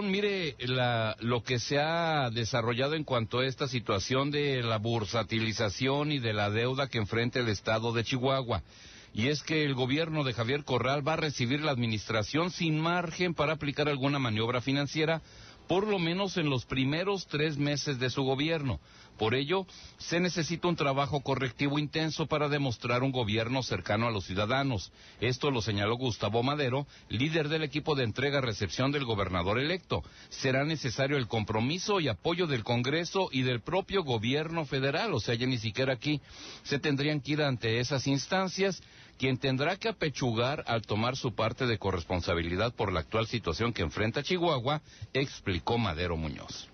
Mire la, lo que se ha desarrollado en cuanto a esta situación de la bursatilización y de la deuda que enfrenta el Estado de Chihuahua. Y es que el gobierno de Javier Corral va a recibir la administración sin margen para aplicar alguna maniobra financiera por lo menos en los primeros tres meses de su gobierno. Por ello, se necesita un trabajo correctivo intenso para demostrar un gobierno cercano a los ciudadanos. Esto lo señaló Gustavo Madero, líder del equipo de entrega-recepción del gobernador electo. Será necesario el compromiso y apoyo del Congreso y del propio gobierno federal, o sea, ya ni siquiera aquí se tendrían que ir ante esas instancias quien tendrá que apechugar al tomar su parte de corresponsabilidad por la actual situación que enfrenta Chihuahua, explicó Madero Muñoz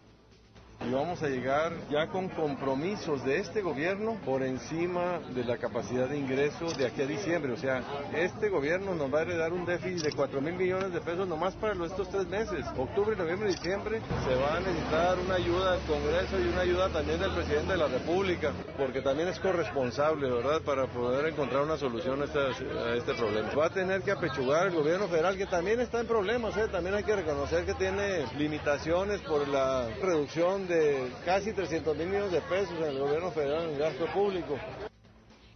y vamos a llegar ya con compromisos de este gobierno por encima de la capacidad de ingreso de aquí a diciembre. O sea, este gobierno nos va a heredar un déficit de 4 mil millones de pesos nomás para estos tres meses. Octubre, noviembre diciembre se va a necesitar una ayuda del Congreso y una ayuda también del presidente de la República, porque también es corresponsable, ¿verdad?, para poder encontrar una solución a este, a este problema. Va a tener que apechugar el gobierno federal, que también está en problemas, ¿eh? también hay que reconocer que tiene limitaciones por la reducción de casi 300 mil millones de pesos en el gobierno federal en gasto público.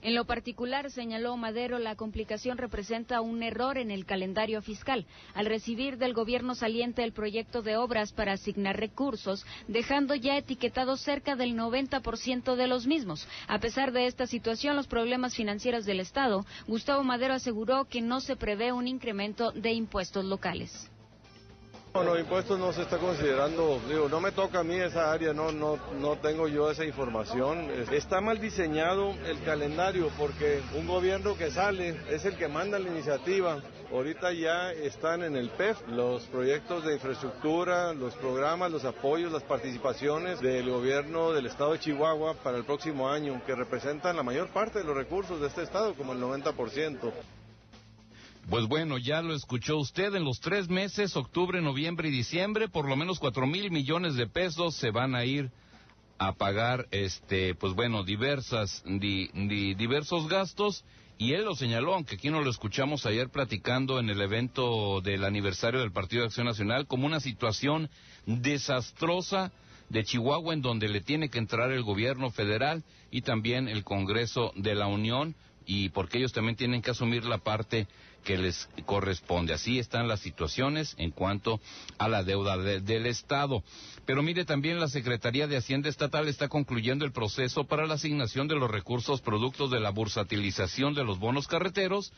En lo particular, señaló Madero, la complicación representa un error en el calendario fiscal, al recibir del gobierno saliente el proyecto de obras para asignar recursos, dejando ya etiquetados cerca del 90% de los mismos. A pesar de esta situación, los problemas financieros del Estado, Gustavo Madero aseguró que no se prevé un incremento de impuestos locales. No, los impuestos no se está considerando, digo, no me toca a mí esa área, no, no, no tengo yo esa información. Está mal diseñado el calendario porque un gobierno que sale es el que manda la iniciativa. Ahorita ya están en el PEF los proyectos de infraestructura, los programas, los apoyos, las participaciones del gobierno del estado de Chihuahua para el próximo año, que representan la mayor parte de los recursos de este estado, como el 90%. Pues bueno, ya lo escuchó usted, en los tres meses, octubre, noviembre y diciembre, por lo menos cuatro mil millones de pesos se van a ir a pagar, este, pues bueno, diversas, diversos gastos, y él lo señaló, aunque aquí no lo escuchamos ayer platicando en el evento del aniversario del Partido de Acción Nacional, como una situación desastrosa de Chihuahua en donde le tiene que entrar el gobierno federal y también el Congreso de la Unión y porque ellos también tienen que asumir la parte que les corresponde. Así están las situaciones en cuanto a la deuda del Estado. Pero mire, también la Secretaría de Hacienda Estatal está concluyendo el proceso para la asignación de los recursos productos de la bursatilización de los bonos carreteros